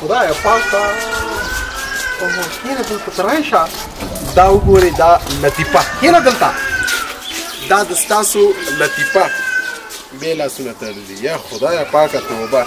خدای پاکه اوه کینه دلته ترای شه دا وګوري دا لطیفه کینه دلته دا د ستاسو لطیفه بې لاسونه تړلي یا خدای پاکه توبه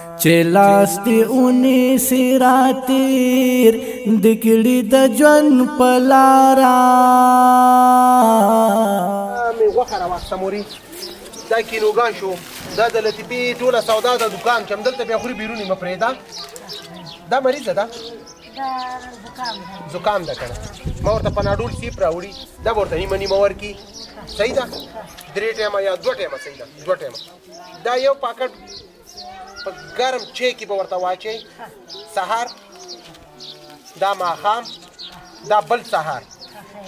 چې لاس دی اونی سراتیر د کړي د ژوند پلارا می وخره واسطه موري دا کینوګان شو دا د لطیفي ټوله سودا د دکان چې همدلته بیا خوري بیرونی مه پرېږده دا مریضه ده زکام ده کنه ما ورته پناډول سیپ راوړي دا ورته نیمه نیمه ورکي صحیح ده درې ټیمه یا دوه ټیمه صحیح ده دوه ټیمه دا یو پاکټ په ګرم چای کې به ورته واچي سهار دا ماښام دا بل سهار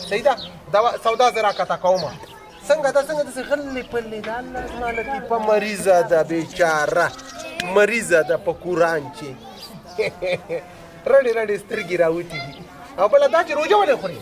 صحیح ده دا سودا زرا کته کومه څنګه دا څنګه د غلې پلې دا الله زمانه دی په مریضه ده بیچاره مریضه ده په قران کې رړې رړې سترګې راوتی دي او بل دا چې روزه ولې خوري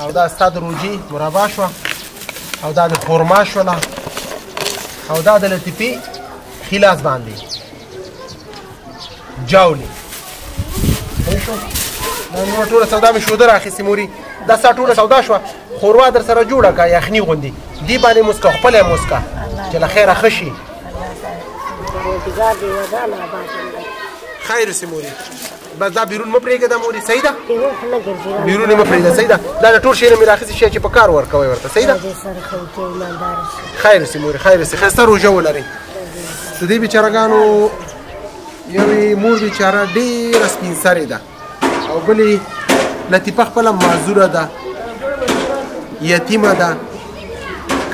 او دا ستا د روجي مربا شوه او دا د خورما شوله او دا د لطیفي خلاص باندې جاولي شو دا نور ټوله سودا مې شوده راخیستې موري دا ستا ټوله سودا شوه خوروا در سره جوړه که یخني غوندې دې باندې موسکه خپله موسکه چې له خیره ښه شي خیر سي موري بس دا بیرون مه پرېږده دا موري صحیح ده بیرون یې مه پرېږده صحیح ده دا د ټول شی نه مې راخیستي شی چې په کار ورکوی ورته صحیح ده خیر اوسې مورې خیر اوسې ښایسته روژه ولرئ د دې بیچارهګانو یوې مور بیچاره ډېره سپین سرې ده او بلې لطیفه خپله معذوره ده یتیمه ده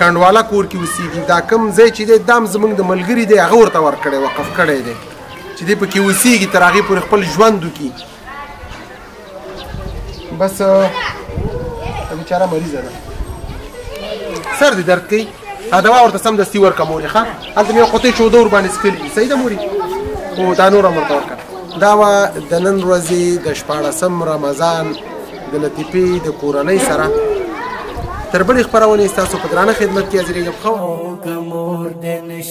کڼواله کور کې اوسېږي دا کوم ځای چې دی دام زمونږ د ملګري دی هغه ورته ورکړی وقف کړی دی چې دی پکې اوسېږي تر هغې پورې خپل ژوند وکړي بس بیچاره مریضه ده سر دې درد کوي دا دوا ورته سمدستي ورکړه مورې ښه هلته مې یو قطۍ چوده ورباندې څکلي دي صحیح ده مورې خو دا نور هم ورته ورکړه دا وه د نن ورځې د شپاړسم رمضان د لطیفې د کورنۍ سره تر بلې خپرونې ستاسو په درانه خدمت کې حاضرېږم ښه